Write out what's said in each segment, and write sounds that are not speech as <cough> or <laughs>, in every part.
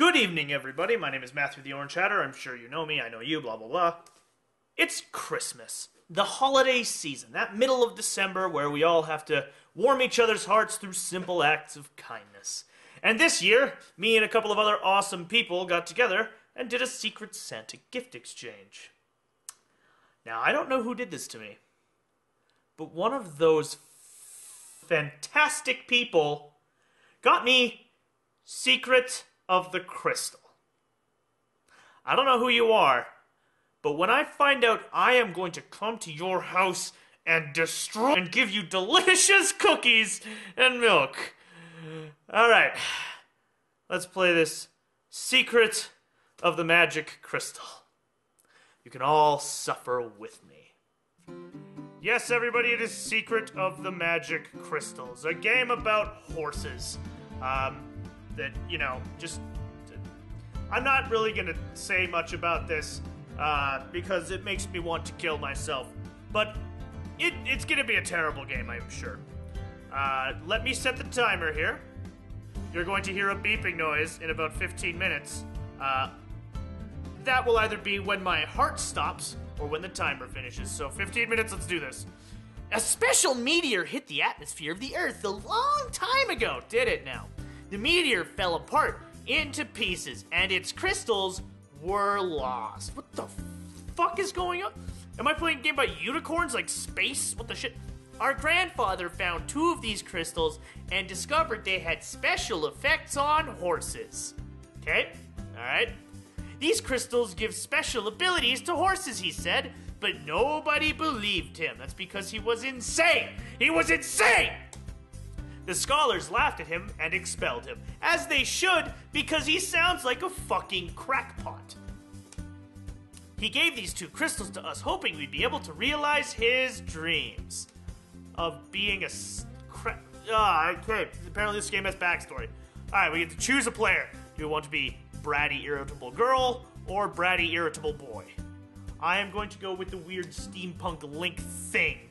Good evening, everybody. My name is Matthew the Orange Hatter. I'm sure you know me. I know you, blah, blah, blah. It's Christmas, the holiday season, that middle of December where we all have to warm each other's hearts through simple acts of kindness. And this year, me and a couple of other awesome people got together and did a Secret Santa gift exchange. Now, I don't know who did this to me, but one of those fantastic people got me Secret of the Crystal. I don't know who you are, but when I find out I am going to come to your house and destroy and give you delicious <laughs> cookies and milk. All right, let's play this Secret of the Magic Crystal. You can all suffer with me. Yes, everybody, it is Secret of the Magic Crystals, a game about horses. Um, that, you know, just. I'm not really gonna say much about this uh, because it makes me want to kill myself. But it, it's gonna be a terrible game, I'm sure. Uh, let me set the timer here. You're going to hear a beeping noise in about 15 minutes. Uh, that will either be when my heart stops or when the timer finishes. So 15 minutes, let's do this. A special meteor hit the atmosphere of the Earth a long time ago, did it now? The meteor fell apart into pieces and its crystals were lost. What the fuck is going on? Am I playing a game about unicorns like space? What the shit? Our grandfather found two of these crystals and discovered they had special effects on horses. Okay? Alright? These crystals give special abilities to horses, he said, but nobody believed him. That's because he was insane. He was insane! The scholars laughed at him and expelled him, as they should, because he sounds like a fucking crackpot. He gave these two crystals to us, hoping we'd be able to realize his dreams of being a. Cra- ah, okay. Apparently, this game has backstory. Alright, we get to choose a player. Do we want to be bratty, irritable girl or bratty, irritable boy? I am going to go with the weird steampunk link thing.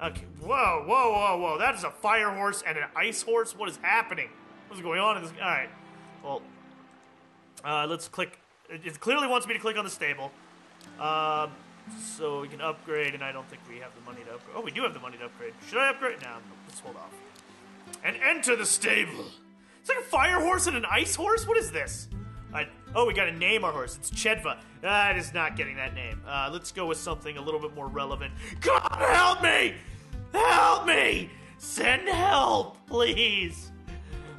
Okay, whoa, whoa, whoa, whoa. That is a fire horse and an ice horse? What is happening? What's going on in this? Alright. Well, uh, let's click. It clearly wants me to click on the stable. Um, so we can upgrade, and I don't think we have the money to upgrade. Oh, we do have the money to upgrade. Should I upgrade? Nah, let's hold off. And enter the stable. It's like a fire horse and an ice horse? What is this? I, oh, we gotta name our horse. It's Chedva. That is not getting that name. Uh, let's go with something a little bit more relevant. God help me! Help me! Send help, please!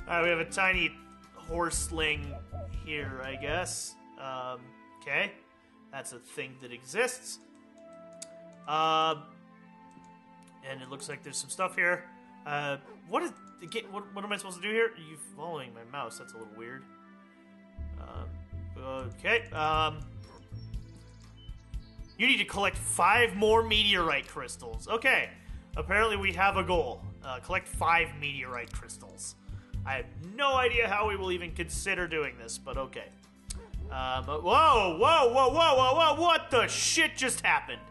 Alright, we have a tiny horseling here, I guess. Um, okay. That's a thing that exists. Um, and it looks like there's some stuff here. Uh, what is? What, what am I supposed to do here? Are you following my mouse? That's a little weird. Okay. Um, you need to collect five more meteorite crystals. Okay. Apparently, we have a goal. Uh, collect five meteorite crystals. I have no idea how we will even consider doing this, but okay. Um, whoa, whoa, whoa, whoa, whoa, whoa! What the shit just happened?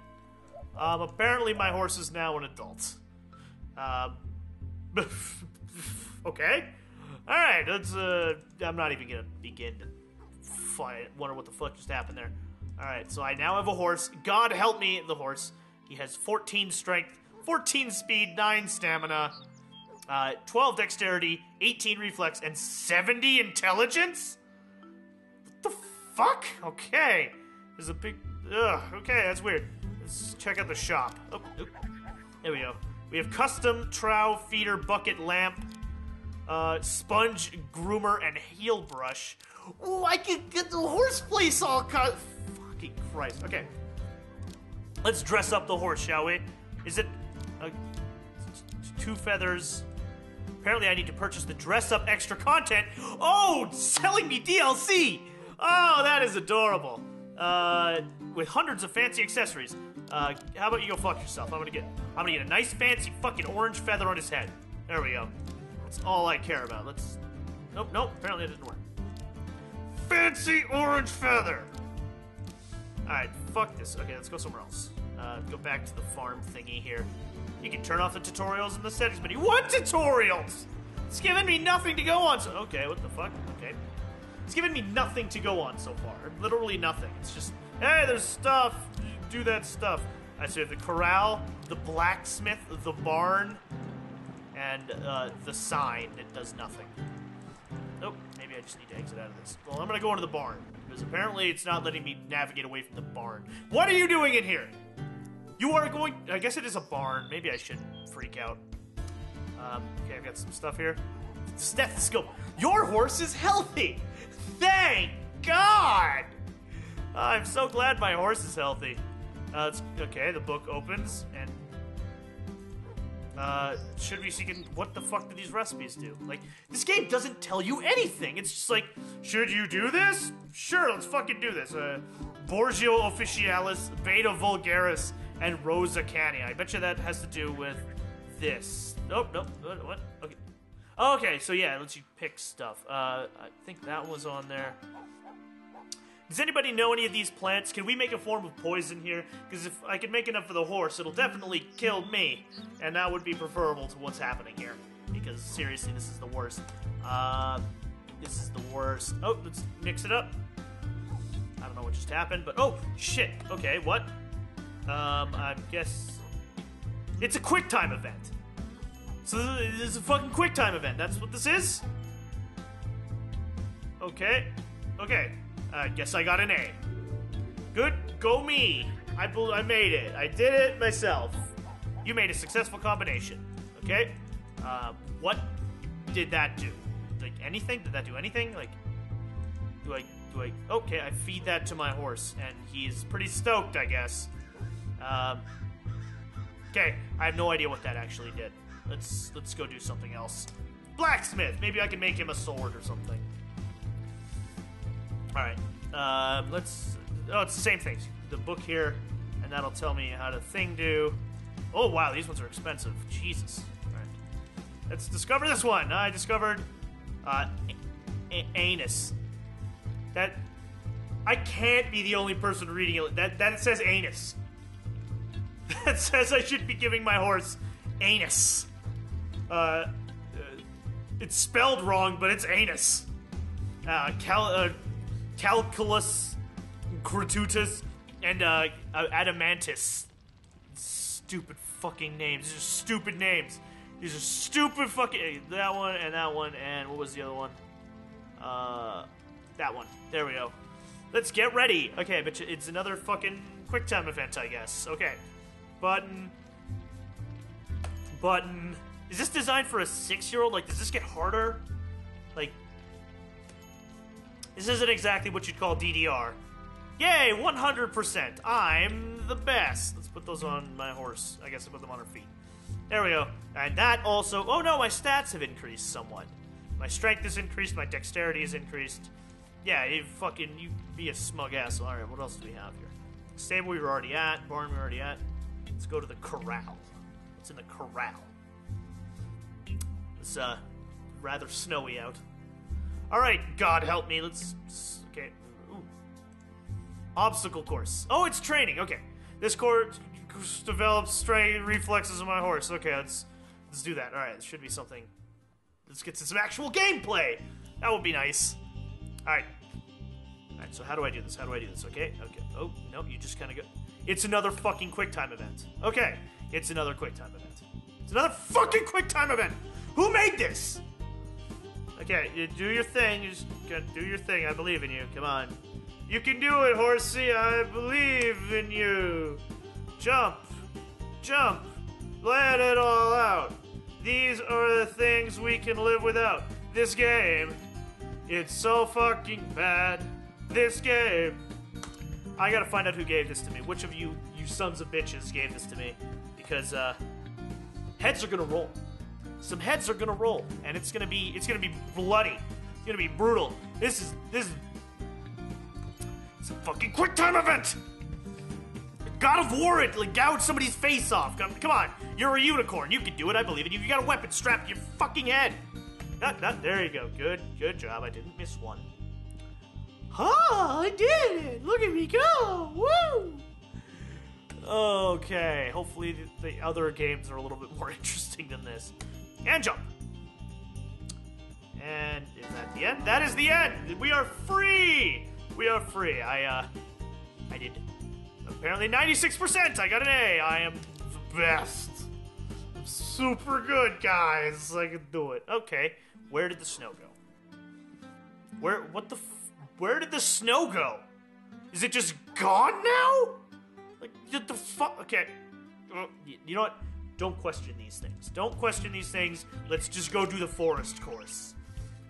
Um, apparently, my horse is now an adult. Um, <laughs> okay. All right. Let's. Uh, I'm not even gonna begin to fight. Wonder what the fuck just happened there. All right. So I now have a horse. God help me, the horse. He has 14 strength, 14 speed, 9 stamina, uh, 12 dexterity, 18 reflex, and 70 intelligence. What the fuck? Okay. There's a big. Ugh. Okay, that's weird. Let's check out the shop. Oh, oh. There we go. We have custom trow feeder bucket lamp, uh, sponge groomer, and heel brush. Ooh, I could get the horse place all cut. Fucking Christ. Okay. Let's dress up the horse, shall we? Is it uh, two feathers? Apparently, I need to purchase the dress up extra content. Oh, selling me DLC! Oh, that is adorable. Uh, with hundreds of fancy accessories. Uh, how about you go fuck yourself? I'm gonna get, I'm gonna get a nice fancy fucking orange feather on his head. There we go. That's all I care about. Let's. Nope, nope. Apparently it didn't work. Fancy orange feather. All right, fuck this. Okay, let's go somewhere else. Uh, go back to the farm thingy here. You can turn off the tutorials in the settings menu. What tutorials? It's giving me nothing to go on. So, okay, what the fuck? Okay. It's given me nothing to go on so far. Literally nothing. It's just, hey, there's stuff. Do that stuff. I see the corral, the blacksmith, the barn, and uh, the sign that does nothing. Nope, maybe I just need to exit out of this. Well, I'm gonna go into the barn, because apparently it's not letting me navigate away from the barn. What are you doing in here? You are going. I guess it is a barn. Maybe I should freak out. Um, okay, I've got some stuff here. Stethoscope. Your horse is healthy. Thank God. I'm so glad my horse is healthy. Uh, okay, the book opens and uh, should be seeking. What the fuck do these recipes do? Like, this game doesn't tell you anything. It's just like, should you do this? Sure, let's fucking do this. Uh, Borgio Officialis, Beta Vulgaris, and Rosa Cani. I bet you that has to do with this. Nope, nope. What? what? Okay. Okay, so yeah, it lets you pick stuff. Uh, I think that was on there. Does anybody know any of these plants? Can we make a form of poison here? Because if I can make enough for the horse, it'll definitely kill me. And that would be preferable to what's happening here. Because seriously, this is the worst. Uh, this is the worst. Oh, let's mix it up. I don't know what just happened, but oh, shit. Okay, what? Um, I guess... It's a quick time event. So this is a fucking quick time event. That's what this is? Okay. Okay. I guess I got an A. Good, go me. I, I made it. I did it myself. You made a successful combination. Okay? Uh, what did that do? Like anything? Did that do anything? Like, do I, do I, okay, I feed that to my horse, and he's pretty stoked, I guess. Um, okay, I have no idea what that actually did. Let's, let's go do something else. Blacksmith! Maybe I can make him a sword or something. Alright, uh, let's, oh, it's the same thing. The book here, and that'll tell me how to thing do. Oh, wow, these ones are expensive. Jesus. Alright. Let's discover this one. I discovered, uh, a- anus. That, I can't be the only person reading it. That, that says anus. <laughs> That says I should be giving my horse anus. Uh, uh it's spelled wrong, but it's anus. Uh, cal- uh, calculus, gratuitus, and uh, adamantus. Stupid fucking names. These are stupid names. These are stupid fucking. That one and that one and what was the other one? Uh, that one. There we go. Let's get ready. Okay, but it's another fucking quick time event, I guess. Okay, button. Button. Is this designed for a six-year-old? Like, does this get harder? Like, this isn't exactly what you'd call DDR. Yay, 100%. I'm the best. Let's put those on my horse. I guess I put them on her feet. There we go. And that also. Oh no, my stats have increased somewhat. My strength is increased. My dexterity is increased. Yeah, you fucking you be a smug asshole. All right, what else do we have here? Stable we were already at. Barn we were already at. Let's go to the corral. What's in the corral? It's uh rather snowy out. All right, God help me. Let's okay. Ooh. Obstacle course. Oh, it's training. Okay, this course develops strength reflexes of my horse. Okay, let's let's do that. All right, this should be something. Let's get to some actual gameplay. That would be nice. All right. All right. So how do I do this? How do I do this? Okay. Okay. Oh no, you just kind of go. It's another fucking quick time event. Okay, it's another quick time event. It's another fucking quick time event. Who made this? Okay, you do your thing. You just do your thing. I believe in you. Come on. You can do it, horsey. I believe in you. Jump. Jump. Let it all out. These are the things we can live without. This game. It's so fucking bad. This game. I gotta find out who gave this to me. Which of you, you sons of bitches, gave this to me? Because, uh, heads are gonna roll some heads are gonna roll, and it's gonna be it's gonna be bloody. It's gonna be brutal. This is this is it's a fucking quick time event. God of War it, like gouge somebody's face off. Come, on, you're a unicorn. You can do it. I believe in you. You got a weapon strapped to your fucking head. Not, not, there you go. Good, good job. I didn't miss one. Huh, I did it. Look at me go. Woo! Okay, hopefully the other games are a little bit more <laughs> interesting than this. And jump. And is that the end? That is the end. We are free. We are free. I uh, I did apparently 96%. I got an A. I am the best. I'm super good, guys. I can do it. Okay, where did the snow go? Where? What the? Where did the snow go? Is it just gone now? Like the fuck? Okay, uh, you know what? Don't question these things. Don't question these things. Let's just go do the forest course.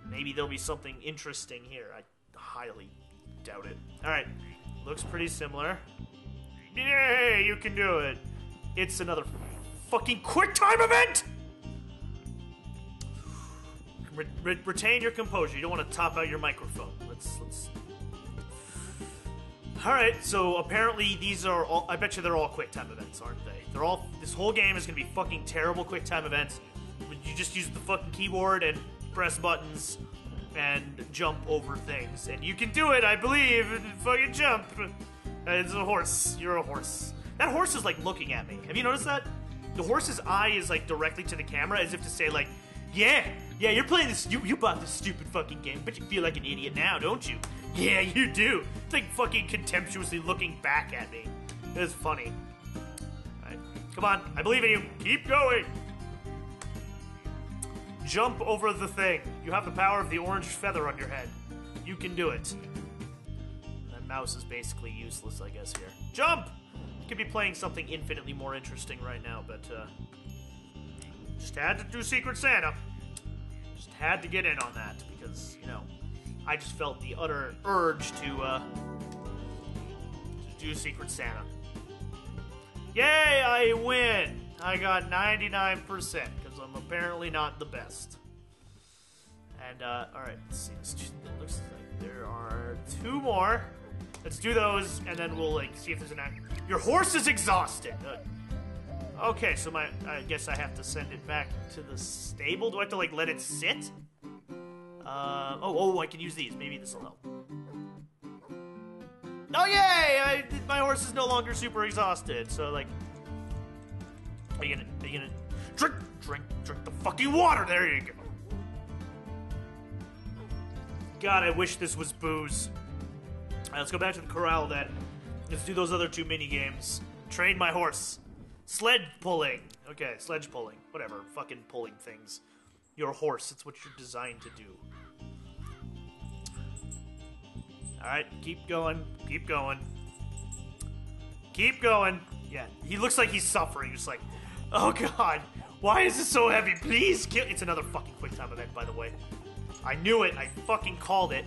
Maybe there'll be something interesting here. I highly doubt it. All right, looks pretty similar. Yay, you can do it. It's another fucking quick time event. Re- re- retain your composure. You don't want to top out your microphone. Let's let's. All right. So apparently these are all. I bet you they're all quick time events, aren't they? They're all. This whole game is gonna be fucking terrible quick time events. You just use the fucking keyboard and press buttons and jump over things, and you can do it. I believe. Fucking jump. It's a horse. You're a horse. That horse is like looking at me. Have you noticed that? The horse's eye is like directly to the camera, as if to say, like, "Yeah, yeah, you're playing this. You, you bought this stupid fucking game, but you feel like an idiot now, don't you? Yeah, you do." It's like fucking contemptuously looking back at me. It's funny. Right, come on. I believe in you. Keep going. Jump over the thing. You have the power of the orange feather on your head. You can do it. That mouse is basically useless, I guess, here. Jump! Could be playing something infinitely more interesting right now, but, uh. Just had to do Secret Santa. Just had to get in on that, because, you know, I just felt the utter urge to, uh. To do Secret Santa. Yay, I win! I got 99%, because I'm apparently not the best. And, uh, alright, let's see. It looks like there are two more. Let's do those, and then we'll, like, see if there's an. Your horse is exhausted! Uh, okay, so my, I guess I have to send it back to the stable? Do I have to, like, let it sit? Uh, oh, oh, I can use these. Maybe this will help. Oh, yay! I, my horse is no longer super exhausted, so, like, are you gonna, are you gonna drink, drink, drink the fucking water? There you go. God, I wish this was booze. Alright, let's go back to the corral then. Let's do those other two mini games. Train my horse. Sled pulling. Okay, sledge pulling. Whatever. Fucking pulling things. Your horse. It's what you're designed to do. Alright, keep going. Keep going. Keep going. Yeah, he looks like he's suffering. Just like, oh god, why is this so heavy? Please kill. It's another fucking quick time event, by the way. I knew it. I fucking called it.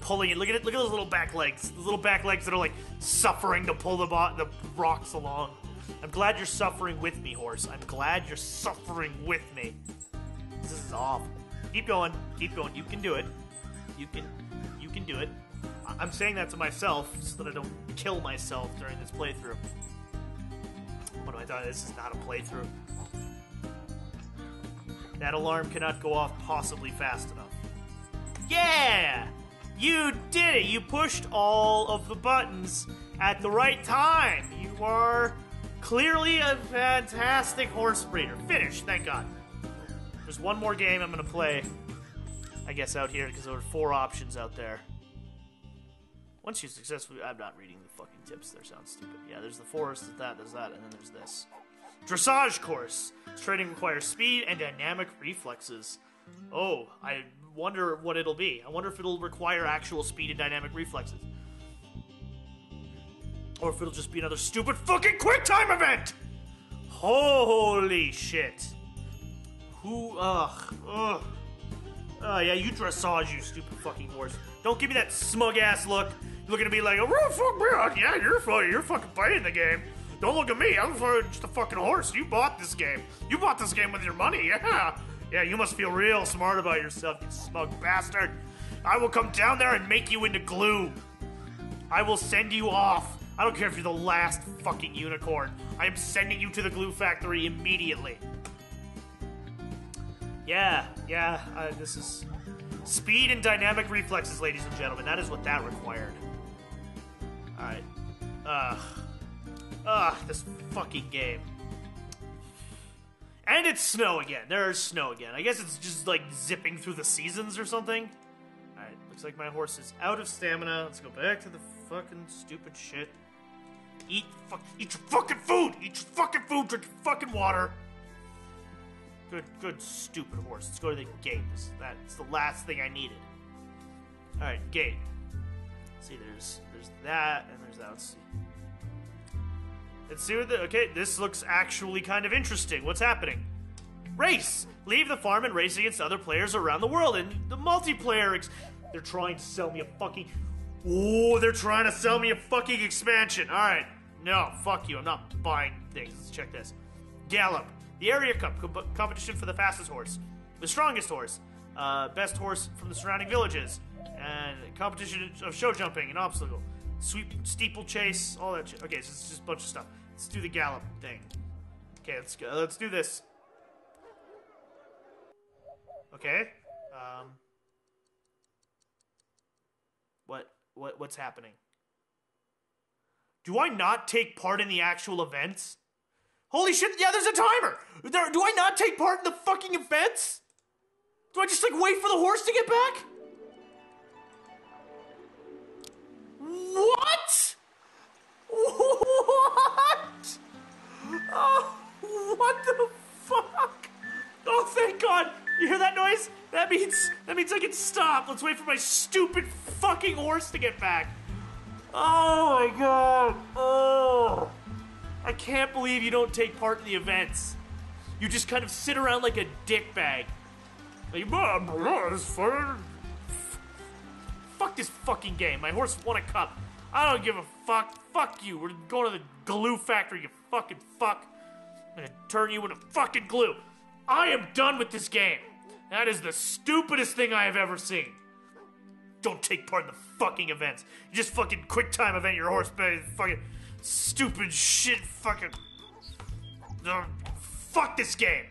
Pulling it. Look at it. Look at those little back legs. Those little back legs that are like suffering to pull the bo- the rocks along. I'm glad you're suffering with me, horse. I'm glad you're suffering with me. This is awful. Keep going. Keep going. You can do it. You can. You can do it. I'm saying that to myself so that I don't kill myself during this playthrough. What do I thought? This is not a playthrough. That alarm cannot go off possibly fast enough. Yeah! You did it! You pushed all of the buttons at the right time! You are clearly a fantastic horse breeder. Finished, thank God. There's one more game I'm gonna play, I guess, out here, because there are four options out there. Once you successfully. I'm not reading the fucking tips there, sounds stupid. Yeah, there's the forest, there's that, there's that, and then there's this. Dressage course. This training requires speed and dynamic reflexes. Oh, I wonder what it'll be. I wonder if it'll require actual speed and dynamic reflexes. Or if it'll just be another stupid fucking quick time event! Holy shit. Who, ugh, ugh. Oh, yeah, you dressage, you stupid fucking horse. Don't give me that smug ass look. You're looking at me like, oh, fuck me. Yeah, you're fucking, you're fucking playing the game. Don't look at me. I'm just a fucking horse. You bought this game. You bought this game with your money. Yeah. Yeah, you must feel real smart about yourself, you smug bastard. I will come down there and make you into glue. I will send you off. I don't care if you're the last fucking unicorn. I am sending you to the glue factory immediately. Yeah, yeah, uh, this is speed and dynamic reflexes, ladies and gentlemen. That is what that required. Alright. Ugh. Ugh, this fucking game. And it's snow again. There is snow again. I guess it's just like zipping through the seasons or something. Alright, looks like my horse is out of stamina. Let's go back to the fucking stupid shit. Eat fuck eat your fucking food! Eat your fucking food, drink your fucking water. Good good stupid horse. Let's go to the gate. That's the last thing I needed. Alright, gate. Let's see, there's there's that and there's that. Let's see. Let's see what the. Okay, this looks actually kind of interesting. What's happening? Race! Leave the farm and race against other players around the world. And the multiplayer. They're trying to sell me a fucking. Oh, they're trying to sell me a fucking expansion. Alright. No, fuck you. I'm not buying things. Let's check this. Gallop. The area cup com- competition for the fastest horse. The strongest horse. Uh, best horse from the surrounding villages. And competition of show jumping and obstacle. Sweep, steeplechase, all that shit. Okay, so it's just a bunch of stuff. Let's do the gallop thing. Okay, let's go. Let's do this. Okay. Um. What? What? What's happening? Do I not take part in the actual events? Holy shit! Yeah, there's a timer. There, do I not take part in the fucking events? Do I just like wait for the horse to get back? What? What? Oh, what the fuck? Oh, thank God! You hear that noise? That means that means I can stop. Let's wait for my stupid fucking horse to get back. Oh can't believe you don't take part in the events. You just kind of sit around like a dickbag. Like, blah, blah, fun. Fuck this fucking game. My horse won a cup. I don't give a fuck. Fuck you. We're going to the glue factory, you fucking fuck. I'm gonna turn you into fucking glue. I am done with this game. That is the stupidest thing I have ever seen. Don't take part in the fucking events. You just fucking quick time event your horse. Fucking stupid shit. Fucking. Uh, fuck this game.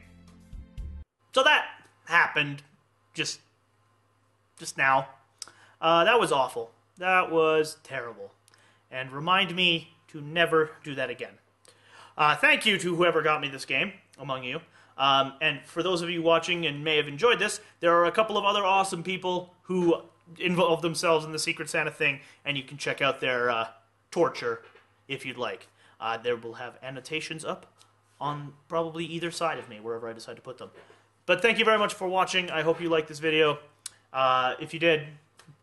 So that happened just just now. Uh, that was awful. That was terrible. And remind me to never do that again. Uh, thank you to whoever got me this game among you. Um, and for those of you watching and may have enjoyed this, there are a couple of other awesome people who involve themselves in the Secret Santa thing, and you can check out their uh, torture if you'd like. Uh, there will have annotations up on probably either side of me, wherever I decide to put them. But thank you very much for watching. I hope you liked this video. Uh, if you did,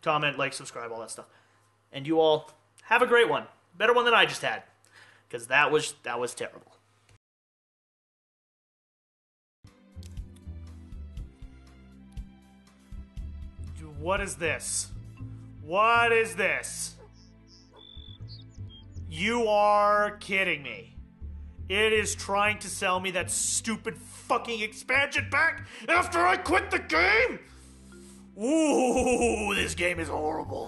comment, like, subscribe, all that stuff. And you all have a great one. Better one than I just had. Because that was that was terrible. What is this? What is this? You are kidding me. It is trying to sell me that stupid fucking expansion pack after I quit the game? Ooh, this game is horrible.